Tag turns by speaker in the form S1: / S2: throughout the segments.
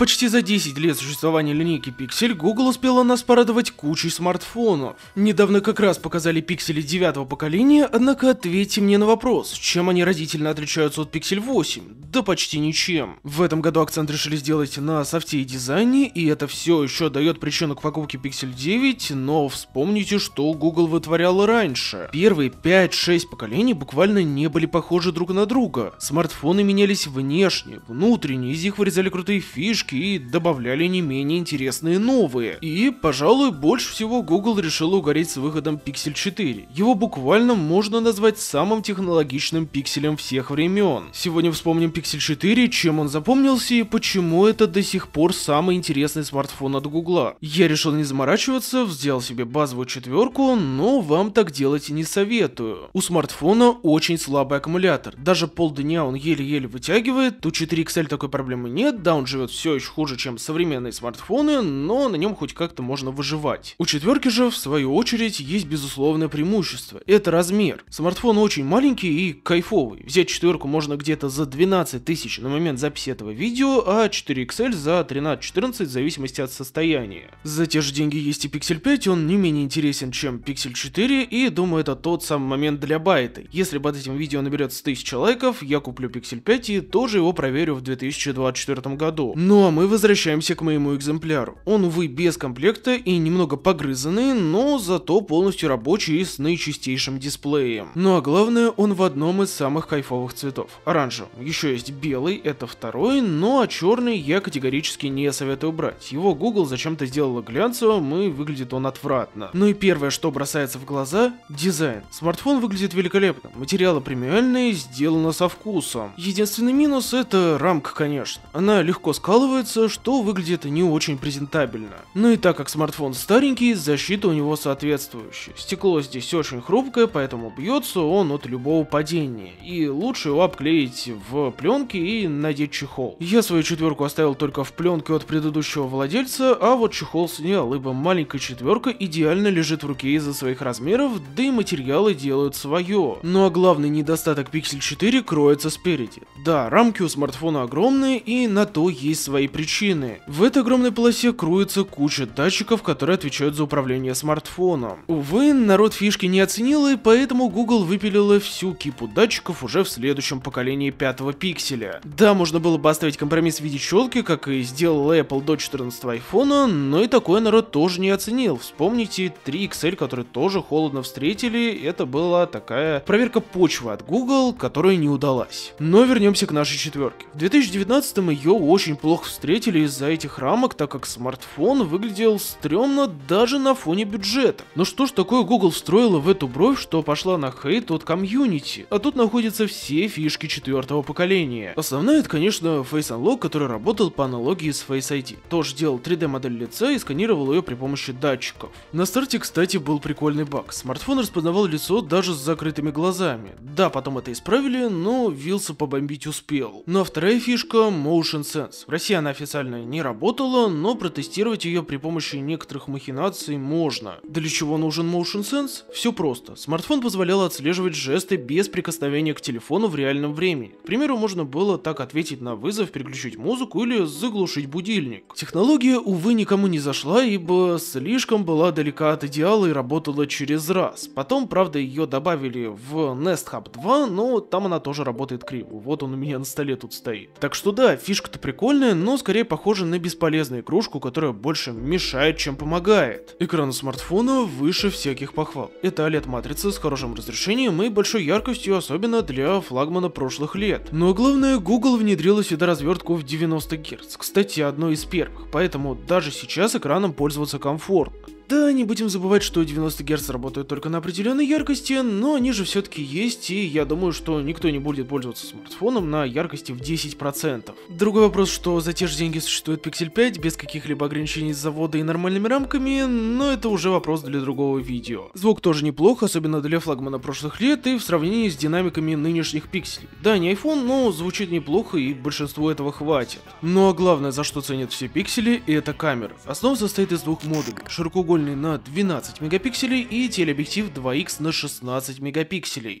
S1: Почти за 10 лет существования линейки Pixel Google успела нас порадовать кучей смартфонов. Недавно как раз показали пиксели девятого поколения, однако ответьте мне на вопрос, чем они разительно отличаются от Pixel 8? Да почти ничем. В этом году акцент решили сделать на софте и дизайне, и это все еще дает причину к покупке Pixel 9, но вспомните, что Google вытворял раньше. Первые 5-6 поколений буквально не были похожи друг на друга. Смартфоны менялись внешне, внутренне, из них вырезали крутые фишки, и добавляли не менее интересные новые. И, пожалуй, больше всего Google решил угореть с выходом Pixel 4. Его буквально можно назвать самым технологичным пикселем всех времен. Сегодня вспомним Pixel 4, чем он запомнился и почему это до сих пор самый интересный смартфон от Google. Я решил не заморачиваться, взял себе базовую четверку, но вам так делать не советую. У смартфона очень слабый аккумулятор, даже полдня он еле-еле вытягивает, у 4 XL такой проблемы нет, да он живет все еще хуже, чем современные смартфоны, но на нем хоть как-то можно выживать. У четверки же, в свою очередь, есть безусловное преимущество. Это размер. Смартфон очень маленький и кайфовый. Взять четверку можно где-то за 12 тысяч на момент записи этого видео, а 4 XL за 13-14 в зависимости от состояния. За те же деньги есть и Pixel 5, он не менее интересен, чем Pixel 4, и думаю, это тот самый момент для байта. Если под этим видео наберется 1000 лайков, я куплю Pixel 5 и тоже его проверю в 2024 году. Ну а мы возвращаемся к моему экземпляру. Он, увы, без комплекта и немного погрызанный, но зато полностью рабочий и с наичистейшим дисплеем. Ну а главное, он в одном из самых кайфовых цветов. Оранжевый. Еще есть белый, это второй, но а черный я категорически не советую брать. Его Google зачем-то сделала глянцевым и выглядит он отвратно. Ну и первое, что бросается в глаза, дизайн. Смартфон выглядит великолепно, материалы премиальные, сделано со вкусом. Единственный минус это рамка, конечно. Она легко скалывается, что выглядит не очень презентабельно. Ну и так как смартфон старенький, защита у него соответствующая. Стекло здесь очень хрупкое, поэтому бьется он от любого падения. И лучше его обклеить в пленке и надеть чехол. Я свою четверку оставил только в пленке от предыдущего владельца, а вот чехол снял, ибо маленькая четверка идеально лежит в руке из-за своих размеров, да и материалы делают свое. Ну а главный недостаток Pixel 4 кроется спереди. Да, рамки у смартфона огромные и на то есть свои причины. В этой огромной полосе круется куча датчиков, которые отвечают за управление смартфоном. Увы, народ фишки не оценил и поэтому Google выпилила всю кипу датчиков уже в следующем поколении пятого пикселя. Да, можно было бы оставить компромисс в виде щелки, как и сделал Apple до 14 iPhone, но и такой народ тоже не оценил. Вспомните 3 XL, которые тоже холодно встретили, это была такая проверка почвы от Google, которая не удалась. Но вернемся к нашей четверке. В 2019 ее очень плохо встретили из-за этих рамок, так как смартфон выглядел стрёмно даже на фоне бюджета. Но что ж такое Google встроила в эту бровь, что пошла на хейт от комьюнити? А тут находятся все фишки четвертого поколения. Основная это, конечно, Face Unlock, который работал по аналогии с Face ID. Тоже делал 3D модель лица и сканировал ее при помощи датчиков. На старте, кстати, был прикольный баг. Смартфон распознавал лицо даже с закрытыми глазами. Да, потом это исправили, но Вилса побомбить успел. Ну а вторая фишка Motion Sense. В России она официально не работала, но протестировать ее при помощи некоторых махинаций можно. Для чего нужен Motion Sense? Все просто. Смартфон позволял отслеживать жесты без прикосновения к телефону в реальном времени. К примеру, можно было так ответить на вызов, переключить музыку или заглушить будильник. Технология, увы, никому не зашла, ибо слишком была далека от идеала и работала через раз. Потом, правда, ее добавили в Nest Hub 2, но там она тоже работает криво. Вот он у меня на столе тут стоит. Так что да, фишка-то прикольная, но скорее похожа на бесполезную игрушку, которая больше мешает, чем помогает. Экран смартфона выше всяких похвал. Это OLED-матрица с хорошим разрешением и большой яркостью, особенно для флагмана прошлых лет. Но главное, Google внедрила сюда развертку в 90 Гц. Кстати, одной из первых, поэтому даже сейчас экраном пользоваться комфортно. Да, не будем забывать, что 90 Гц работают только на определенной яркости, но они же все-таки есть, и я думаю, что никто не будет пользоваться смартфоном на яркости в 10%. Другой вопрос, что за те же деньги существует Pixel 5 без каких-либо ограничений с завода и нормальными рамками, но это уже вопрос для другого видео. Звук тоже неплох, особенно для флагмана прошлых лет и в сравнении с динамиками нынешних пикселей. Да, не iPhone, но звучит неплохо и большинству этого хватит. Ну а главное, за что ценят все пиксели, это камера. Основа состоит из двух модулей. Широкоугольный треугольный на 12 мегапикселей и телеобъектив 2х на 16 мегапикселей.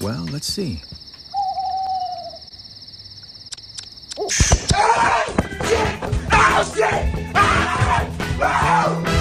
S2: Well, let's see. Oh! Ah,
S3: shit! Ah, shit! Ah, oh!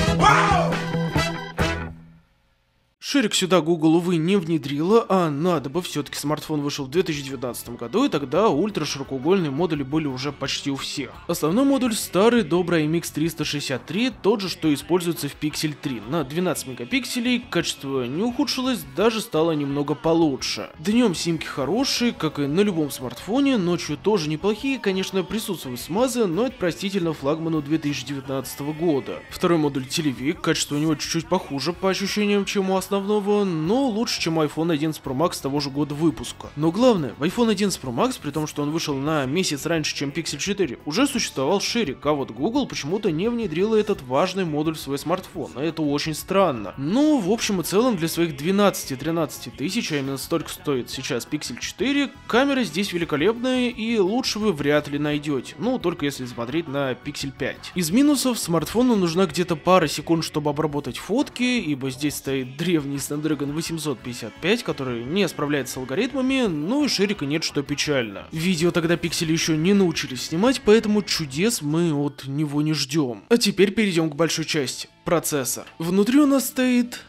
S1: Ширик сюда Google, увы, не внедрила, а надо бы, все-таки смартфон вышел в 2019 году, и тогда ультраширокоугольные модули были уже почти у всех. Основной модуль старый, добрый IMX 363, тот же, что используется в Pixel 3, на 12 мегапикселей, качество не ухудшилось, даже стало немного получше. Днем симки хорошие, как и на любом смартфоне, ночью тоже неплохие, конечно, присутствуют смазы, но это простительно флагману 2019 года. Второй модуль телевик, качество у него чуть-чуть похуже по ощущениям, чем у основного, но лучше, чем iPhone 11 Pro Max того же года выпуска. Но главное, в iPhone 11 Pro Max, при том, что он вышел на месяц раньше, чем Pixel 4, уже существовал ширик, а вот Google почему-то не внедрила этот важный модуль в свой смартфон, а это очень странно. Ну, в общем и целом, для своих 12-13 тысяч, а именно столько стоит сейчас Pixel 4, камера здесь великолепная и лучше вы вряд ли найдете, ну, только если смотреть на Pixel 5. Из минусов смартфону нужна где-то пара секунд, чтобы обработать фотки, ибо здесь стоит древний Snapdragon 855, который не справляется с алгоритмами, ну и ширика нет, что печально. Видео тогда пиксели еще не научились снимать, поэтому чудес мы от него не ждем. А теперь перейдем к большой части. Процессор. Внутри у нас стоит...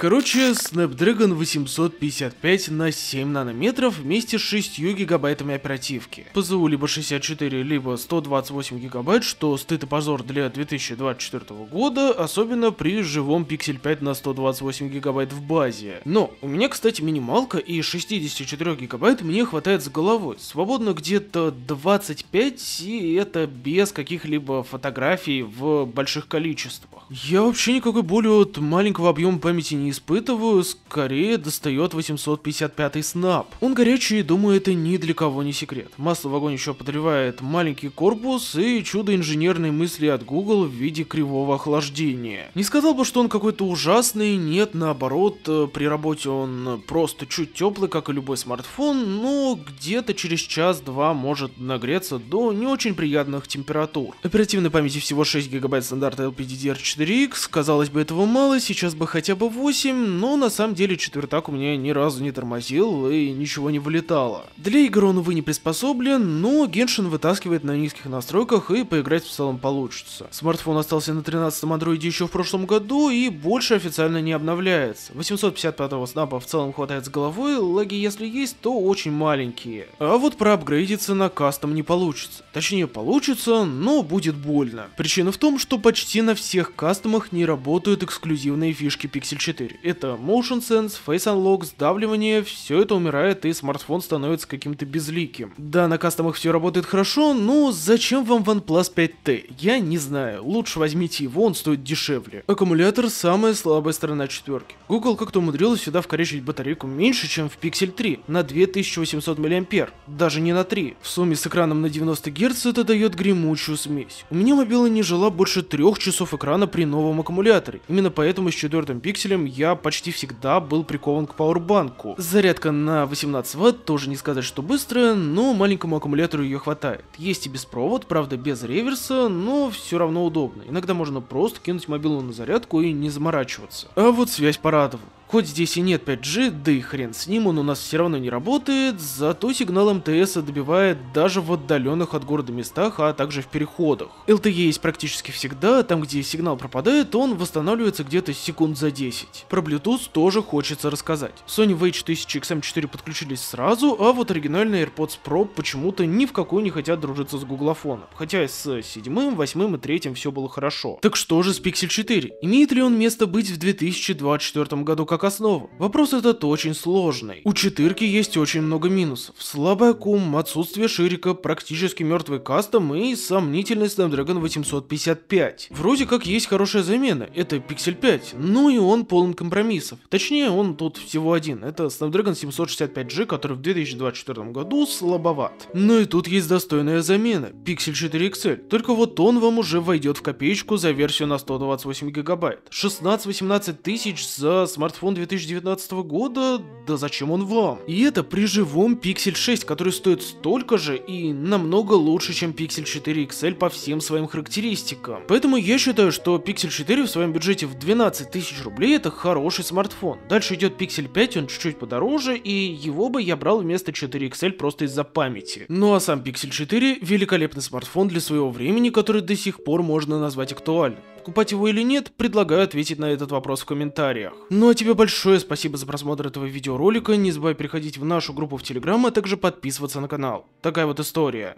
S1: Короче, Snapdragon 855 на 7 нанометров вместе с 6 гигабайтами оперативки. ПЗУ либо 64, либо 128 гигабайт, что стыд и позор для 2024 года, особенно при живом Pixel 5 на 128 гигабайт в базе. Но у меня, кстати, минималка и 64 гигабайт мне хватает с головой. Свободно где-то 25, и это без каких-либо фотографий в больших количествах. Я вообще никакой боли от маленького объема памяти не испытываю, скорее достает 855 Snap. Он горячий, думаю, это ни для кого не секрет. Масло в огонь еще подливает маленький корпус и чудо инженерной мысли от Google в виде кривого охлаждения. Не сказал бы, что он какой-то ужасный, нет, наоборот, э, при работе он просто чуть теплый, как и любой смартфон, но где-то через час-два может нагреться до не очень приятных температур. Оперативной памяти всего 6 гигабайт стандарта LPDDR4X, казалось бы этого мало, сейчас бы хотя бы 8, но на самом деле четвертак у меня ни разу не тормозил и ничего не вылетало. Для игр он, увы, не приспособлен, но Genshin вытаскивает на низких настройках и поиграть в целом получится. Смартфон остался на 13-м андроиде еще в прошлом году и больше официально не обновляется. 855-го снапа в целом хватает с головой, лаги если есть, то очень маленькие. А вот проапгрейдиться на кастом не получится. Точнее получится, но будет больно. Причина в том, что почти на всех кастомах не работают эксклюзивные фишки Pixel 4. Это Motion Sense, Face Unlock, сдавливание, все это умирает и смартфон становится каким-то безликим. Да, на кастомах все работает хорошо, но зачем вам OnePlus 5T? Я не знаю, лучше возьмите его, он стоит дешевле. Аккумулятор самая слабая сторона четверки. Google как-то умудрилась сюда вкорячить батарейку меньше, чем в Pixel 3, на 2800 мАh, даже не на 3. В сумме с экраном на 90 Гц это дает гремучую смесь. У меня мобила не жила больше трех часов экрана при новом аккумуляторе. Именно поэтому с четвертым пикселем я почти всегда был прикован к пауэрбанку. Зарядка на 18 Вт тоже не сказать, что быстрая, но маленькому аккумулятору ее хватает. Есть и беспровод, правда без реверса, но все равно удобно. Иногда можно просто кинуть мобилу на зарядку и не заморачиваться. А вот связь порадовала. Хоть здесь и нет 5G, да и хрен с ним, он у нас все равно не работает, зато сигнал МТС добивает даже в отдаленных от города местах, а также в переходах. LTE есть практически всегда, там где сигнал пропадает, он восстанавливается где-то секунд за 10. Про Bluetooth тоже хочется рассказать. Sony VH1000XM4 подключились сразу, а вот оригинальные AirPods Pro почему-то ни в какой не хотят дружиться с гуглофоном. Хотя с седьмым, восьмым и третьим все было хорошо. Так что же с Pixel 4? Имеет ли он место быть в 2024 году как основа? Вопрос этот очень сложный. У четырки есть очень много минусов. Слабый аккум, отсутствие ширика, практически мертвый кастом и сомнительный Snapdragon 855. Вроде как есть хорошая замена, это Pixel 5, но и он полон компромиссов. Точнее, он тут всего один, это Snapdragon 765G, который в 2024 году слабоват. Но и тут есть достойная замена, Pixel 4 XL, только вот он вам уже войдет в копеечку за версию на 128 гигабайт. 16-18 тысяч за смартфон 2019 года, да зачем он вам? И это при живом Pixel 6, который стоит столько же и намного лучше, чем Pixel 4 XL по всем своим характеристикам. Поэтому я считаю, что Pixel 4 в своем бюджете в 12 тысяч рублей это хороший смартфон. Дальше идет Pixel 5, он чуть-чуть подороже, и его бы я брал вместо 4 XL просто из-за памяти. Ну а сам Pixel 4 великолепный смартфон для своего времени, который до сих пор можно назвать актуальным. Покупать его или нет, предлагаю ответить на этот вопрос в комментариях. Ну а тебе большое спасибо за просмотр этого видеоролика, не забывай переходить в нашу группу в Телеграм, а также подписываться на канал. Такая вот история.